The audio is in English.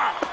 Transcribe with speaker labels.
Speaker 1: Ah!